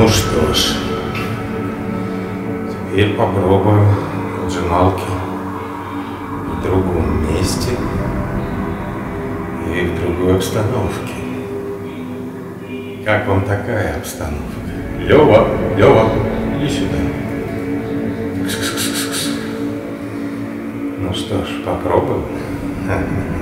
Ну что ж, теперь попробую отжималки в другом месте и в другой обстановке. Как вам такая обстановка? Лева, Лева, иди сюда. -кс -кс -кс. Ну что ж, попробуем.